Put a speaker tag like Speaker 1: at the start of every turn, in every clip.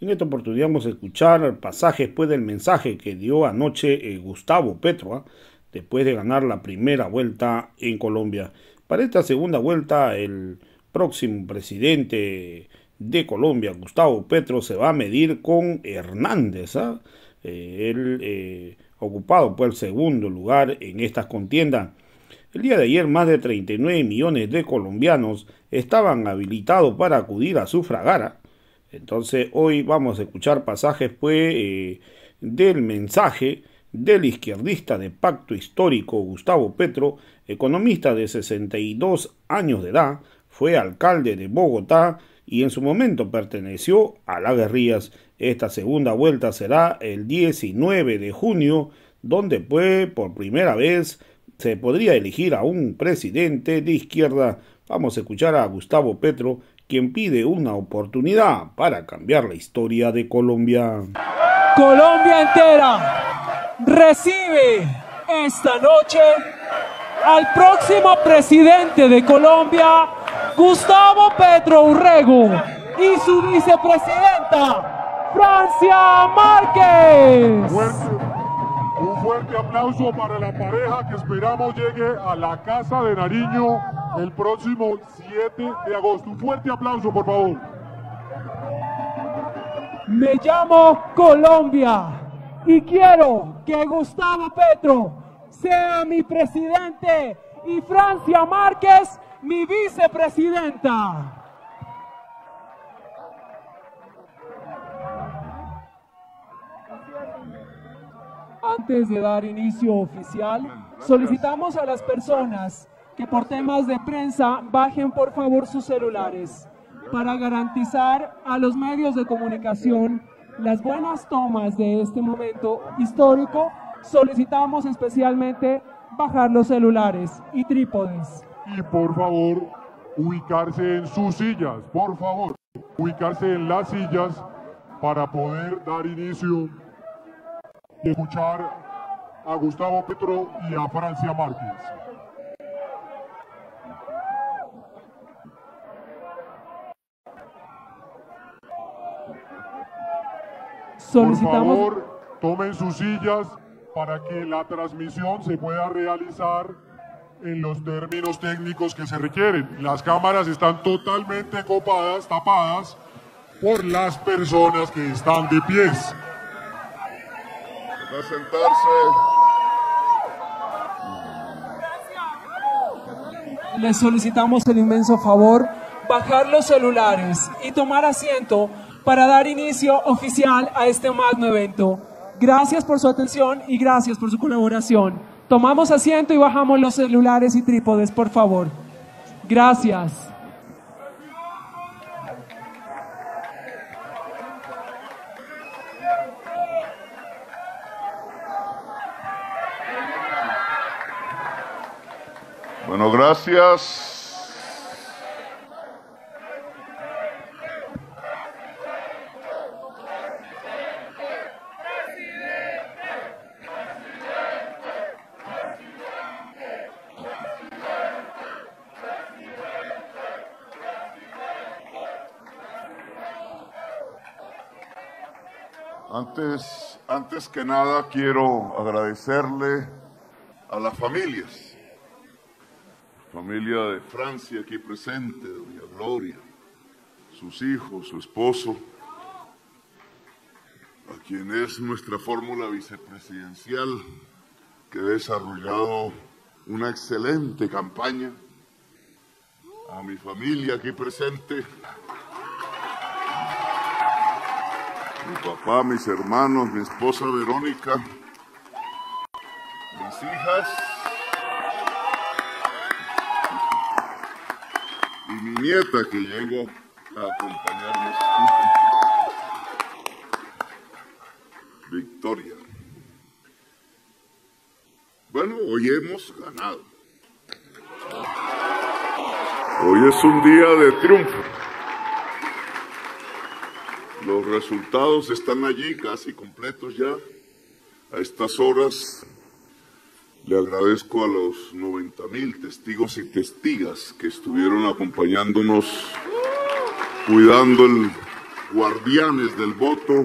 Speaker 1: En esta oportunidad vamos a escuchar pasajes después del mensaje que dio anoche eh, Gustavo Petro, ¿ah? después de ganar la primera vuelta en Colombia. Para esta segunda vuelta, el próximo presidente de Colombia, Gustavo Petro, se va a medir con Hernández. ¿ah? Eh, eh, ocupado por el segundo lugar en estas contiendas. El día de ayer más de 39 millones de colombianos estaban habilitados para acudir a sufragar ¿ah? Entonces hoy vamos a escuchar pasajes pues, eh, del mensaje del izquierdista de pacto histórico Gustavo Petro, economista de 62 años de edad, fue alcalde de Bogotá y en su momento perteneció a las guerrillas. Esta segunda vuelta será el 19 de junio, donde pues por primera vez se podría elegir a un presidente de izquierda. Vamos a escuchar a Gustavo Petro quien pide una oportunidad para cambiar la historia de Colombia.
Speaker 2: Colombia entera recibe esta noche al próximo presidente de Colombia, Gustavo Petro Urrego, y su vicepresidenta, Francia Márquez.
Speaker 3: Fuerte aplauso para la pareja que esperamos llegue a la Casa de Nariño el próximo 7 de agosto. Un fuerte aplauso, por favor.
Speaker 2: Me llamo Colombia y quiero que Gustavo Petro sea mi presidente y Francia Márquez mi vicepresidenta. Antes de dar inicio oficial, solicitamos a las personas que por temas de prensa bajen por favor sus celulares para garantizar a los medios de comunicación las buenas tomas de este momento histórico. Solicitamos especialmente bajar los celulares y trípodes.
Speaker 3: Y por favor, ubicarse en sus sillas, por favor, ubicarse en las sillas para poder dar inicio y escuchar a Gustavo Petro y a Francia Márquez. Por favor, tomen sus sillas para que la transmisión se pueda realizar en los términos técnicos que se requieren. Las cámaras están totalmente copadas, tapadas por las personas que están de pies.
Speaker 4: A sentarse.
Speaker 2: Les solicitamos el inmenso favor bajar los celulares y tomar asiento para dar inicio oficial a este magno evento. Gracias por su atención y gracias por su colaboración. Tomamos asiento y bajamos los celulares y trípodes, por favor. Gracias.
Speaker 4: Gracias. Antes, antes que nada quiero agradecerle a las familias, familia de Francia aquí presente, doña Gloria, sus hijos, su esposo, a quien es nuestra fórmula vicepresidencial, que ha desarrollado una excelente campaña, a mi familia aquí presente, mi papá, mis hermanos, mi esposa Verónica, mis hijas mi nieta que llegó a acompañarnos. Victoria. Bueno, hoy hemos ganado. Hoy es un día de triunfo. Los resultados están allí, casi completos ya. A estas horas le agradezco a los 90 mil testigos y testigas que estuvieron acompañándonos, cuidando el, guardianes del voto,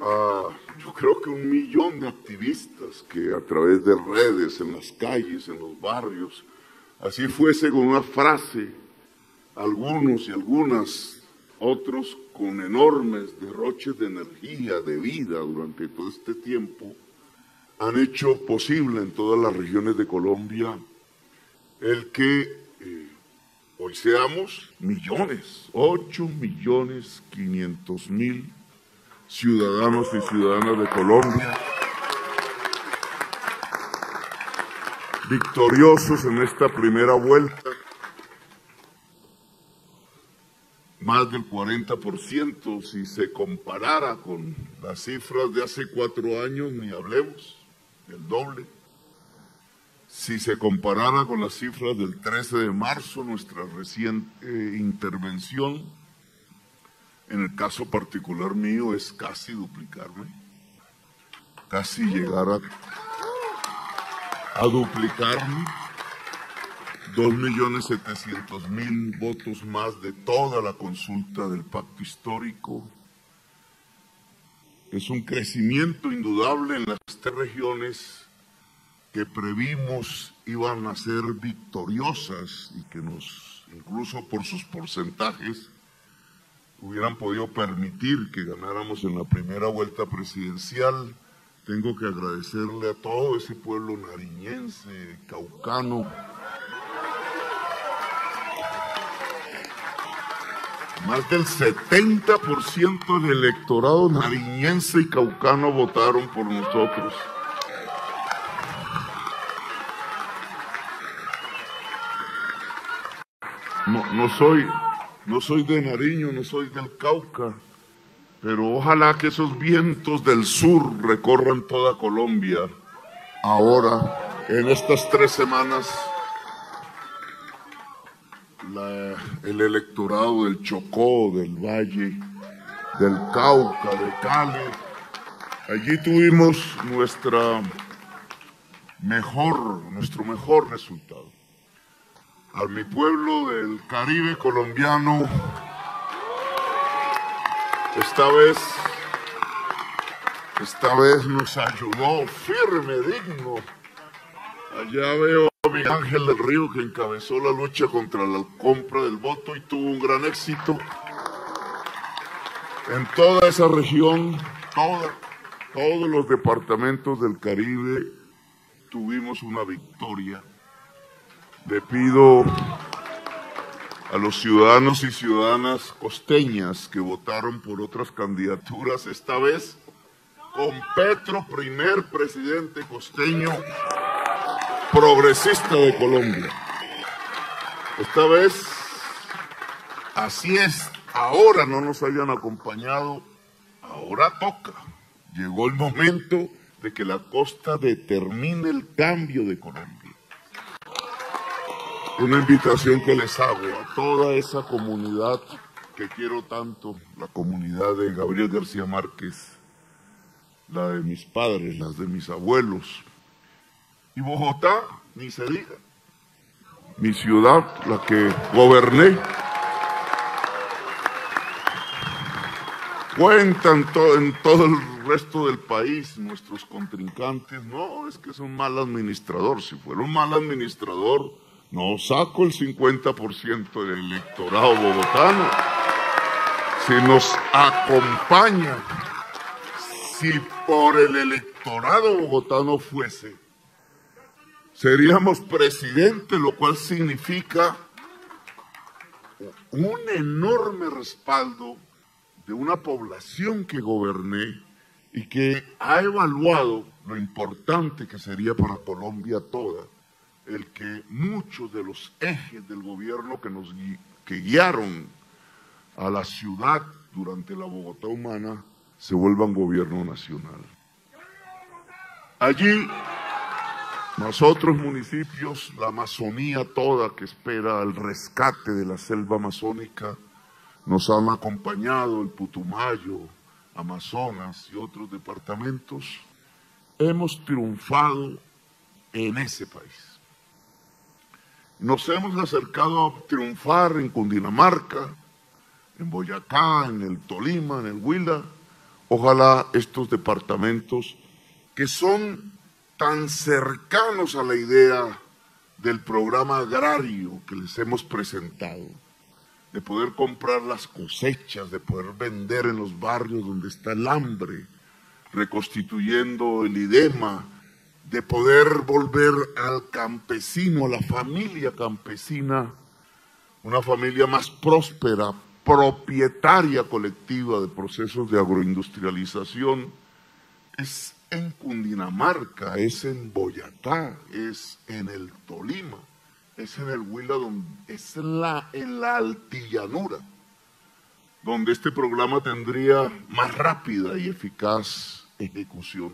Speaker 4: a yo creo que un millón de activistas que a través de redes, en las calles, en los barrios, así fuese con una frase, algunos y algunas, otros con enormes derroches de energía, de vida durante todo este tiempo, han hecho posible en todas las regiones de Colombia el que eh, hoy seamos millones, 8 millones 500 mil ciudadanos y ciudadanas de Colombia, victoriosos en esta primera vuelta, más del 40% si se comparara con las cifras de hace cuatro años, ni hablemos, el doble. Si se comparara con las cifras del 13 de marzo, nuestra reciente intervención, en el caso particular mío es casi duplicarme, casi llegar a, a duplicarme. 2.700.000 votos más de toda la consulta del pacto histórico. Es un crecimiento indudable en las tres regiones que previmos iban a ser victoriosas y que nos, incluso por sus porcentajes, hubieran podido permitir que ganáramos en la primera vuelta presidencial. Tengo que agradecerle a todo ese pueblo nariñense, caucano, Más del 70% del electorado nariñense y caucano votaron por nosotros. No, no soy no soy de Nariño, no soy del Cauca, pero ojalá que esos vientos del sur recorran toda Colombia ahora, en estas tres semanas. El electorado del Chocó, del Valle, del Cauca, de Cali. Allí tuvimos nuestra mejor, nuestro mejor resultado a mi pueblo del Caribe colombiano. Esta vez, esta vez nos ayudó firme, digno. Allá veo Ángel del Río que encabezó la lucha contra la compra del voto y tuvo un gran éxito. En toda esa región, todos los departamentos del Caribe tuvimos una victoria le pido a los ciudadanos y ciudadanas costeñas que votaron por otras candidaturas, esta vez con Petro, primer presidente costeño progresista de Colombia. Esta vez, así es, ahora no nos hayan acompañado, ahora toca. Llegó el momento de que la costa determine el cambio de Colombia una invitación que les hago a toda esa comunidad que quiero tanto, la comunidad de Gabriel García Márquez, la de mis padres, las de mis abuelos. Y Bogotá, ni se diga, mi ciudad, la que goberné. Cuentan en todo el resto del país nuestros contrincantes, no, es que es un mal administrador, si fuera un mal administrador, no saco el 50% del electorado bogotano. Si nos acompaña, si por el electorado bogotano fuese, seríamos presidente, lo cual significa un enorme respaldo de una población que goberné y que ha evaluado lo importante que sería para Colombia toda el que muchos de los ejes del gobierno que nos que guiaron a la ciudad durante la Bogotá humana se vuelvan gobierno nacional. Allí, más otros municipios, la Amazonía toda que espera el rescate de la selva amazónica, nos han acompañado el Putumayo, Amazonas y otros departamentos. Hemos triunfado en ese país. Nos hemos acercado a triunfar en Cundinamarca, en Boyacá, en el Tolima, en el Huila. Ojalá estos departamentos que son tan cercanos a la idea del programa agrario que les hemos presentado, de poder comprar las cosechas, de poder vender en los barrios donde está el hambre, reconstituyendo el idema, de poder volver al campesino, a la familia campesina, una familia más próspera, propietaria colectiva de procesos de agroindustrialización, es en Cundinamarca, es en Boyacá, es en el Tolima, es en el Huila, es en la, en la altillanura, donde este programa tendría más rápida y eficaz ejecución.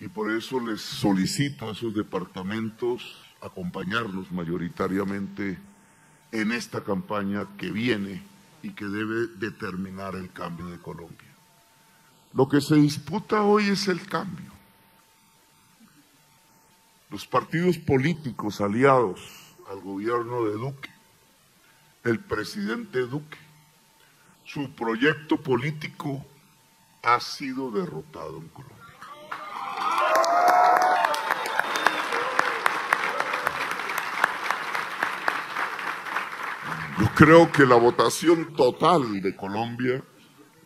Speaker 4: Y por eso les solicito a esos departamentos acompañarnos mayoritariamente en esta campaña que viene y que debe determinar el cambio de Colombia. Lo que se disputa hoy es el cambio. Los partidos políticos aliados al gobierno de Duque, el presidente Duque, su proyecto político ha sido derrotado en Colombia. Yo creo que la votación total de Colombia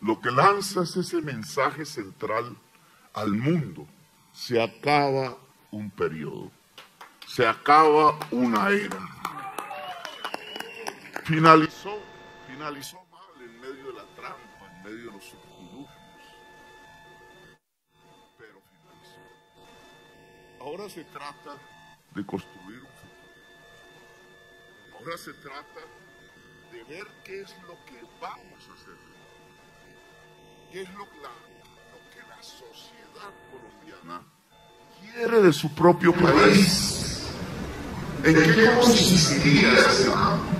Speaker 4: lo que lanza es ese mensaje central al mundo. Se acaba un periodo, se acaba una era. Finalizó, finalizó mal en medio de la trampa, en medio de los subterfugios, pero finalizó. Ahora se trata de construir un futuro. Ahora se trata de ver qué es lo que vamos a hacer qué es lo, que la sociedad colombiana quiere de su propio país. ¿En qué consistiría ese cambio?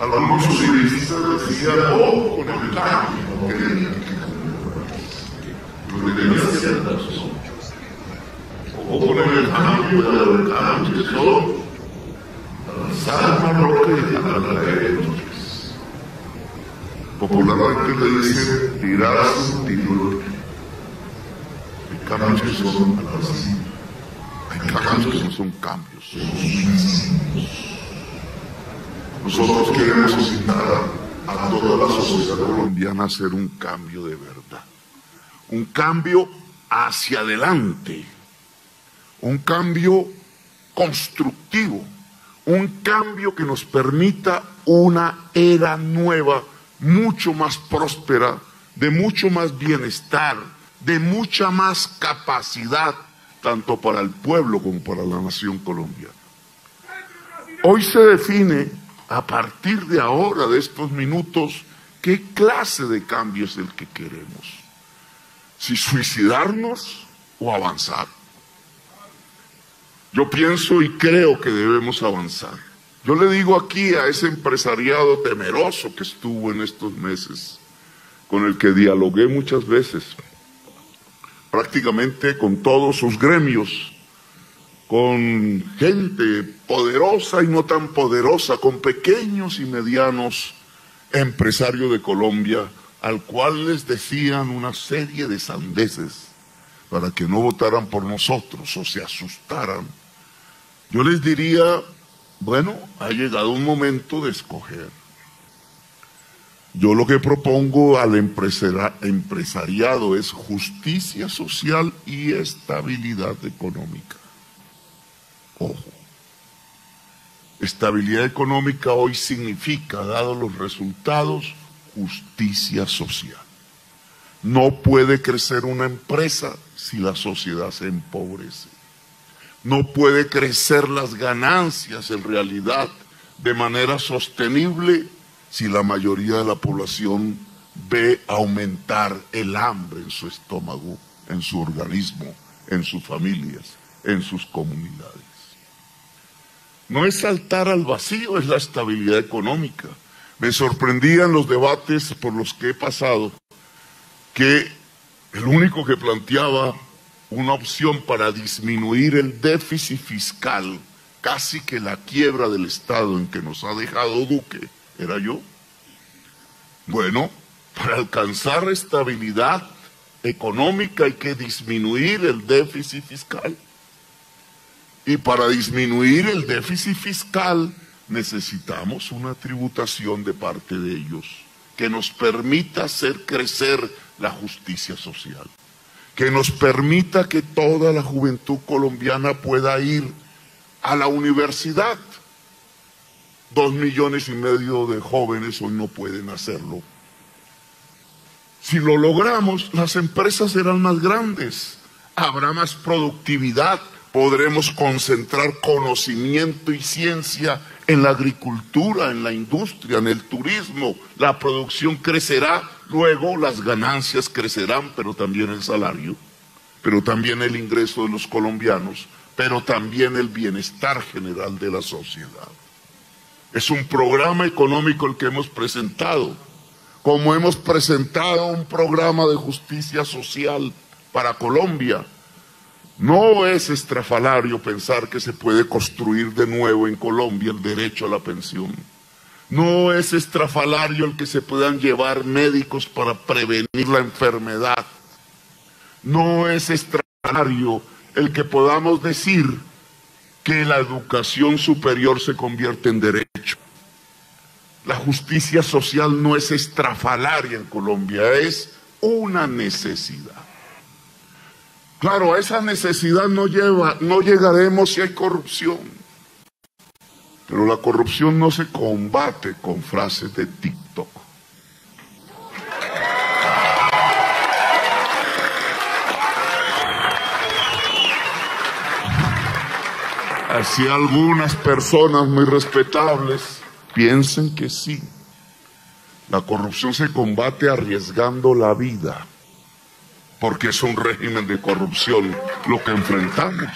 Speaker 4: Algunos socialistas decían, oh, con el cambio, que tenía ciertas o con el cambio de los cambios que son avanzar más lo que a Popularmente le dicen tiro. Hay cambios que son. Hay cambios que no son cambios, Nosotros queremos invitar a toda la sociedad colombiana a hacer un cambio de verdad. Un cambio hacia adelante. Un cambio constructivo. Un cambio que nos permita una era nueva mucho más próspera, de mucho más bienestar, de mucha más capacidad, tanto para el pueblo como para la nación colombiana. Hoy se define, a partir de ahora, de estos minutos, qué clase de cambio es el que queremos. Si suicidarnos o avanzar. Yo pienso y creo que debemos avanzar. Yo le digo aquí a ese empresariado temeroso que estuvo en estos meses, con el que dialogué muchas veces, prácticamente con todos sus gremios, con gente poderosa y no tan poderosa, con pequeños y medianos empresarios de Colombia, al cual les decían una serie de sandeces para que no votaran por nosotros o se asustaran. Yo les diría, bueno, ha llegado un momento de escoger. Yo lo que propongo al empresariado es justicia social y estabilidad económica. Ojo, estabilidad económica hoy significa, dado los resultados, justicia social. No puede crecer una empresa si la sociedad se empobrece no puede crecer las ganancias en realidad de manera sostenible si la mayoría de la población ve aumentar el hambre en su estómago, en su organismo, en sus familias, en sus comunidades. No es saltar al vacío, es la estabilidad económica. Me sorprendían los debates por los que he pasado que el único que planteaba una opción para disminuir el déficit fiscal, casi que la quiebra del Estado en que nos ha dejado Duque, era yo. Bueno, para alcanzar estabilidad económica hay que disminuir el déficit fiscal. Y para disminuir el déficit fiscal necesitamos una tributación de parte de ellos que nos permita hacer crecer la justicia social, que nos permita que toda la juventud colombiana pueda ir a la universidad. Dos millones y medio de jóvenes hoy no pueden hacerlo. Si lo logramos, las empresas serán más grandes, habrá más productividad, podremos concentrar conocimiento y ciencia en la agricultura, en la industria, en el turismo, la producción crecerá, luego las ganancias crecerán, pero también el salario, pero también el ingreso de los colombianos, pero también el bienestar general de la sociedad. Es un programa económico el que hemos presentado, como hemos presentado un programa de justicia social para Colombia, no es estrafalario pensar que se puede construir de nuevo en Colombia el derecho a la pensión. No es estrafalario el que se puedan llevar médicos para prevenir la enfermedad. No es estrafalario el que podamos decir que la educación superior se convierte en derecho. La justicia social no es estrafalaria en Colombia, es una necesidad. Claro, a esa necesidad no, lleva, no llegaremos si hay corrupción. Pero la corrupción no se combate con frases de TikTok. Así algunas personas muy respetables piensen que sí. La corrupción se combate arriesgando la vida porque es un régimen de corrupción lo que enfrentamos.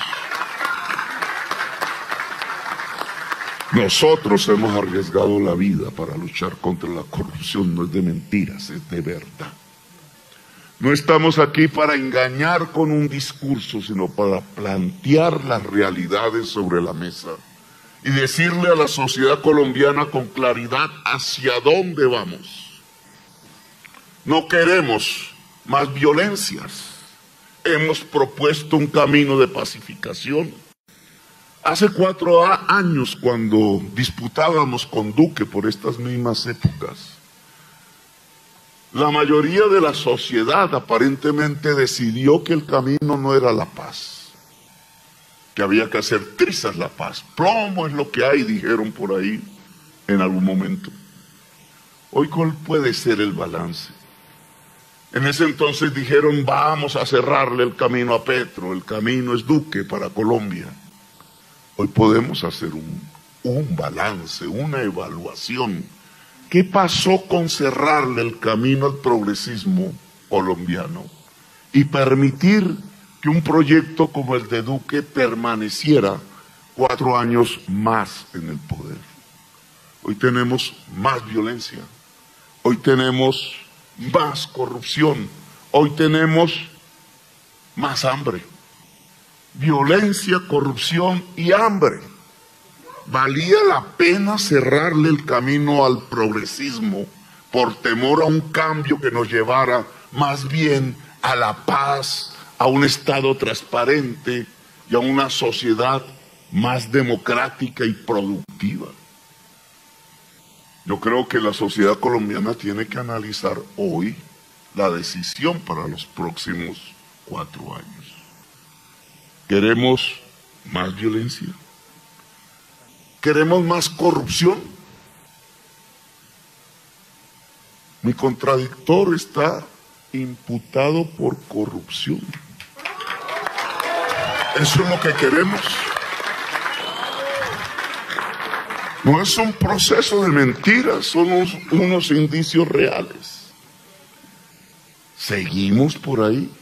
Speaker 4: Nosotros hemos arriesgado la vida para luchar contra la corrupción, no es de mentiras, es de verdad. No estamos aquí para engañar con un discurso, sino para plantear las realidades sobre la mesa y decirle a la sociedad colombiana con claridad hacia dónde vamos. No queremos más violencias. Hemos propuesto un camino de pacificación. Hace cuatro años, cuando disputábamos con Duque por estas mismas épocas, la mayoría de la sociedad aparentemente decidió que el camino no era la paz, que había que hacer trizas la paz. Plomo es lo que hay, dijeron por ahí en algún momento. Hoy, ¿cuál puede ser el balance? En ese entonces dijeron, vamos a cerrarle el camino a Petro, el camino es Duque para Colombia. Hoy podemos hacer un, un balance, una evaluación. ¿Qué pasó con cerrarle el camino al progresismo colombiano y permitir que un proyecto como el de Duque permaneciera cuatro años más en el poder? Hoy tenemos más violencia, hoy tenemos más corrupción. Hoy tenemos más hambre. Violencia, corrupción y hambre. Valía la pena cerrarle el camino al progresismo por temor a un cambio que nos llevara más bien a la paz, a un Estado transparente y a una sociedad más democrática y productiva. Yo creo que la sociedad colombiana tiene que analizar hoy la decisión para los próximos cuatro años. ¿Queremos más violencia? ¿Queremos más corrupción? Mi contradictor está imputado por corrupción. Eso es lo que queremos. No es un proceso de mentiras, son unos, indicios reales. Seguimos por ahí,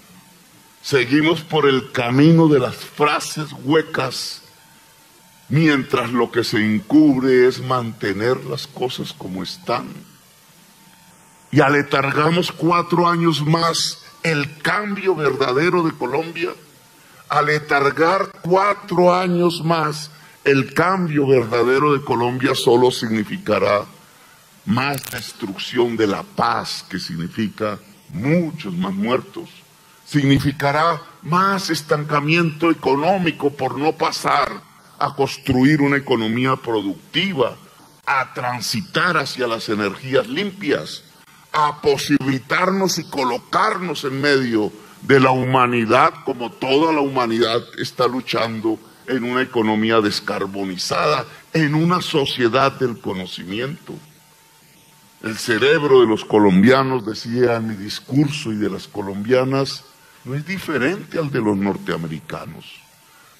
Speaker 4: seguimos por el camino de las frases huecas, mientras lo que se encubre es mantener las cosas como están. Y aletargamos cuatro años más el cambio verdadero de Colombia, aletargar cuatro años más el cambio verdadero de Colombia solo significará más destrucción de la paz, que significa muchos más muertos. Significará más estancamiento económico por no pasar a construir una economía productiva, a transitar hacia las energías limpias, a posibilitarnos y colocarnos en medio de la humanidad como toda la humanidad está luchando en una economía descarbonizada, en una sociedad del conocimiento. El cerebro de los colombianos, decía mi discurso, y de las colombianas, no es diferente al de los norteamericanos,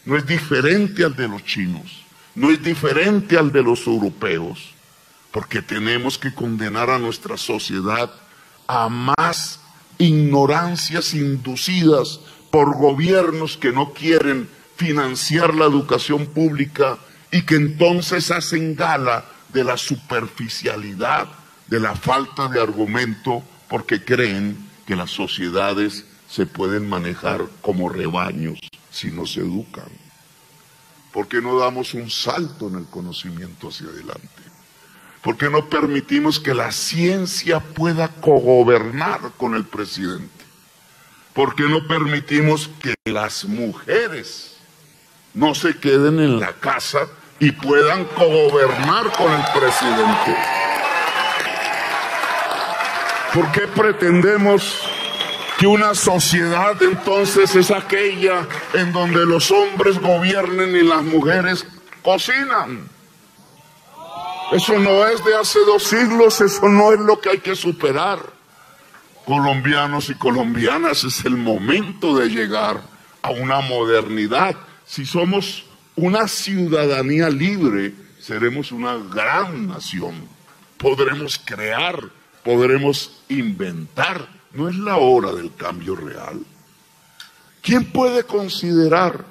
Speaker 4: no es diferente al de los chinos, no es diferente al de los europeos, porque tenemos que condenar a nuestra sociedad a más ignorancias inducidas por gobiernos que no quieren financiar la educación pública y que entonces hacen gala de la superficialidad, de la falta de argumento, porque creen que las sociedades se pueden manejar como rebaños si no se educan. ¿Por qué no damos un salto en el conocimiento hacia adelante? ¿Por qué no permitimos que la ciencia pueda cogobernar con el presidente? ¿Por qué no permitimos que las mujeres no se queden en la casa y puedan cogobernar con el presidente. ¿Por qué pretendemos que una sociedad entonces es aquella en donde los hombres gobiernen y las mujeres cocinan? Eso no es de hace dos siglos, eso no es lo que hay que superar. Colombianos y colombianas, es el momento de llegar a una modernidad si somos una ciudadanía libre, seremos una gran nación. Podremos crear, podremos inventar. No es la hora del cambio real. ¿Quién puede considerar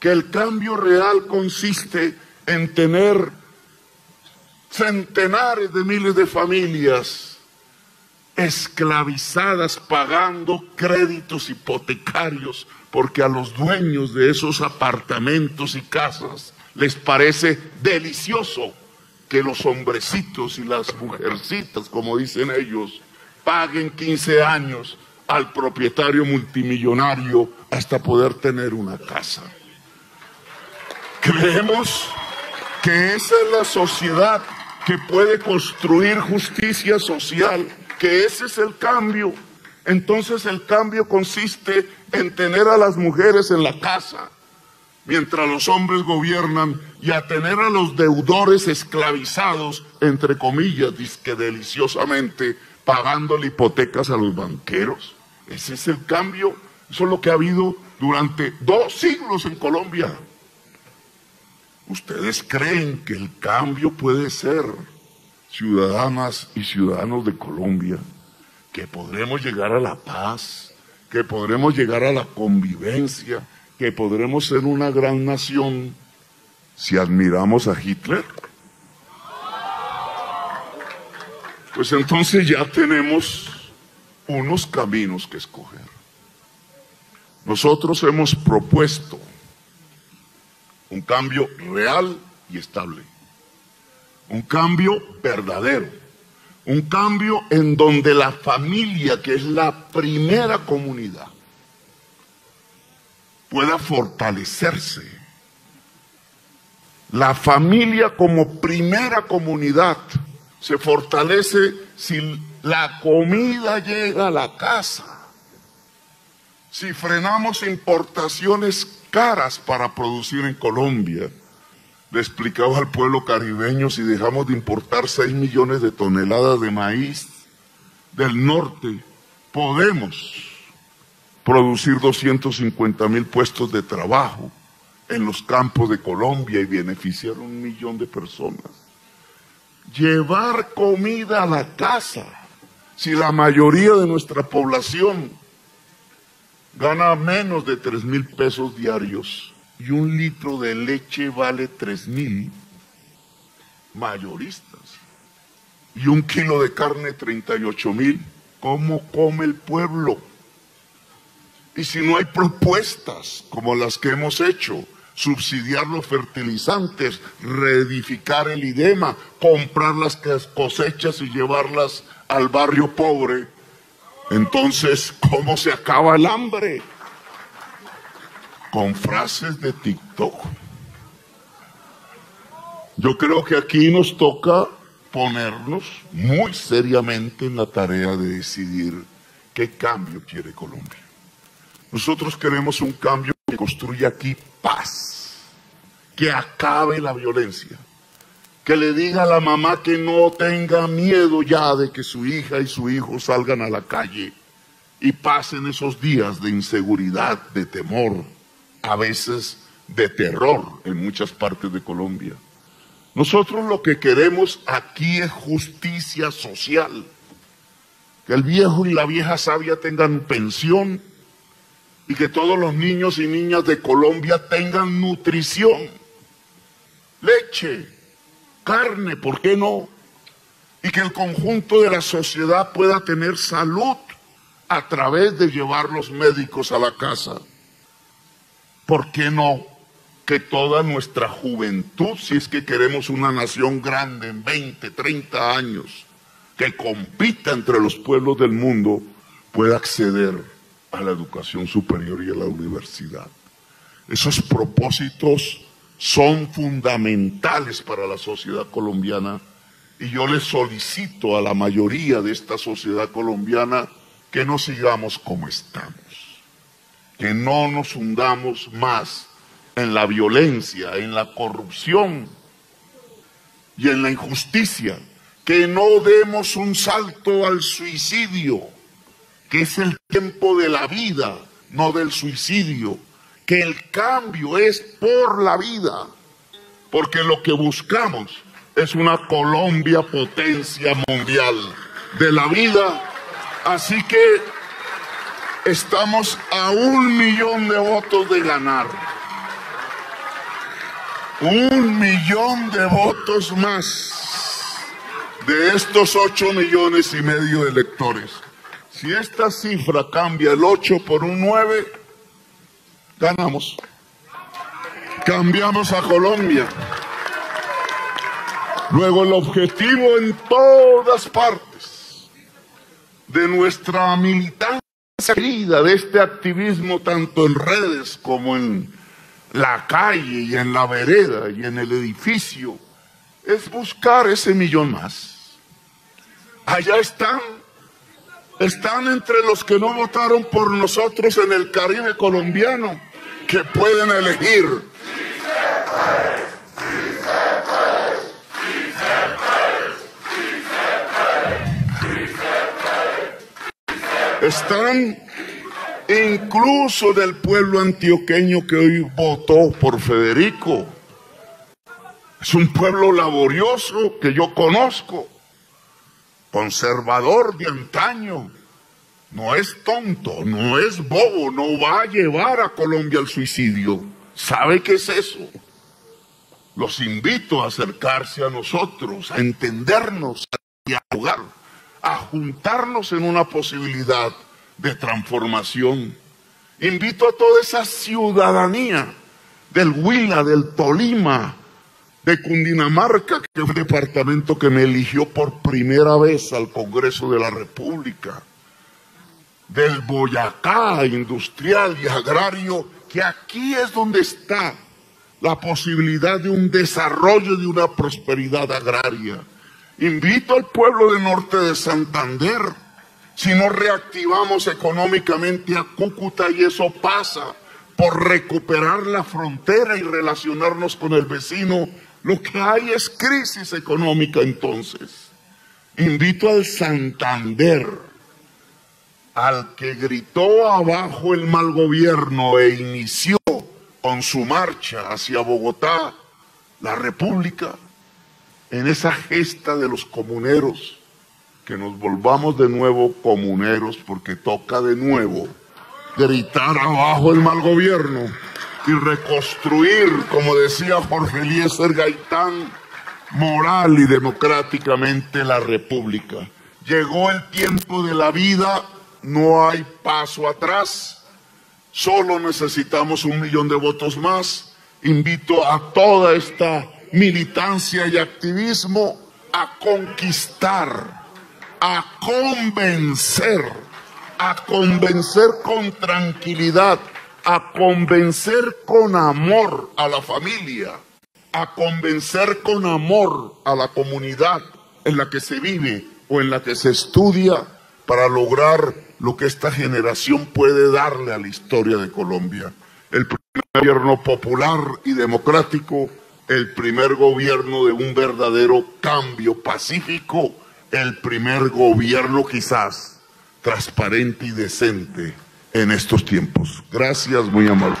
Speaker 4: que el cambio real consiste en tener centenares de miles de familias esclavizadas pagando créditos hipotecarios porque a los dueños de esos apartamentos y casas les parece delicioso que los hombrecitos y las mujercitas, como dicen ellos, paguen 15 años al propietario multimillonario hasta poder tener una casa. Creemos que esa es la sociedad que puede construir justicia social, que ese es el cambio. Entonces el cambio consiste en tener a las mujeres en la casa mientras los hombres gobiernan y a tener a los deudores esclavizados, entre comillas, que deliciosamente, pagándole hipotecas a los banqueros. Ese es el cambio. Eso es lo que ha habido durante dos siglos en Colombia. ¿Ustedes creen que el cambio puede ser, ciudadanas y ciudadanos de Colombia, que podremos llegar a la paz? que podremos llegar a la convivencia, que podremos ser una gran nación si admiramos a Hitler? Pues entonces ya tenemos unos caminos que escoger. Nosotros hemos propuesto un cambio real y estable, un cambio verdadero un cambio en donde la familia, que es la primera comunidad, pueda fortalecerse. La familia como primera comunidad se fortalece si la comida llega a la casa, si frenamos importaciones caras para producir en Colombia, le explicaba al pueblo caribeño si dejamos de importar 6 millones de toneladas de maíz del norte, podemos producir 250 mil puestos de trabajo en los campos de Colombia y beneficiar a un millón de personas. Llevar comida a la casa, si la mayoría de nuestra población gana menos de 3 mil pesos diarios, y un litro de leche vale tres mil mayoristas y un kilo de carne 38 mil. ¿Cómo come el pueblo? Y si no hay propuestas como las que hemos hecho subsidiar los fertilizantes, reedificar el idema, comprar las cosechas y llevarlas al barrio pobre. Entonces, ¿cómo se acaba el hambre? Con frases de TikTok. Yo creo que aquí nos toca ponernos muy seriamente en la tarea de decidir qué cambio quiere Colombia. Nosotros queremos un cambio que construya aquí paz, que acabe la violencia, que le diga a la mamá que no tenga miedo ya de que su hija y su hijo salgan a la calle y pasen esos días de inseguridad, de temor, a veces de terror en muchas partes de Colombia. Nosotros lo que queremos aquí es justicia social, que el viejo y la vieja sabia tengan pensión y que todos los niños y niñas de Colombia tengan nutrición, leche, carne, ¿por qué no? Y que el conjunto de la sociedad pueda tener salud a través de llevar los médicos a la casa. ¿Por qué no? Que toda nuestra juventud, si es que queremos una nación grande en 20, 30 años, que compita entre los pueblos del mundo, pueda acceder a la educación superior y a la universidad. Esos propósitos son fundamentales para la sociedad colombiana y yo le solicito a la mayoría de esta sociedad colombiana que no sigamos como estamos, que no nos hundamos más en la violencia, en la corrupción y en la injusticia, que no demos un salto al suicidio, que es el tiempo de la vida, no del suicidio que el cambio es por la vida, porque lo que buscamos es una Colombia potencia mundial de la vida. Así que estamos a un millón de votos de ganar. Un millón de votos más de estos ocho millones y medio de electores. Si esta cifra cambia el 8 por un 9, ganamos. Cambiamos a Colombia. Luego el objetivo en todas partes de nuestra militancia querida, de este activismo tanto en redes como en la calle y en la vereda y en el edificio, es buscar ese millón más. Allá están, están entre los que no votaron por nosotros en el Caribe colombiano que pueden elegir. Están incluso del pueblo antioqueño que hoy votó por Federico. Es un pueblo laborioso que yo conozco, conservador de antaño, no es tonto, no es bobo, no va a llevar a Colombia al suicidio. ¿Sabe qué es eso? Los invito a acercarse a nosotros, a entendernos, a dialogar, a juntarnos en una posibilidad de transformación. Invito a toda esa ciudadanía del Huila, del Tolima, de Cundinamarca, que es el departamento que me eligió por primera vez al Congreso de la República del Boyacá industrial y agrario, que aquí es donde está la posibilidad de un desarrollo de una prosperidad agraria. Invito al pueblo del norte de Santander, si no reactivamos económicamente a Cúcuta y eso pasa por recuperar la frontera y relacionarnos con el vecino, lo que hay es crisis económica entonces. Invito al Santander, al que gritó abajo el mal gobierno e inició con su marcha hacia Bogotá, la República, en esa gesta de los comuneros, que nos volvamos de nuevo comuneros porque toca de nuevo gritar abajo el mal gobierno y reconstruir, como decía Jorge Eliezer Gaitán, moral y democráticamente la República. Llegó el tiempo de la vida no hay paso atrás. Solo necesitamos un millón de votos más invito a toda esta militancia y activismo a conquistar, a convencer, a convencer con tranquilidad, a convencer con amor a la familia, a convencer con amor a la comunidad en la que se vive o en la que se estudia para lograr lo que esta generación puede darle a la historia de Colombia. El primer gobierno popular y democrático, el primer gobierno de un verdadero cambio pacífico, el primer gobierno quizás transparente y decente en estos tiempos. Gracias, muy amables.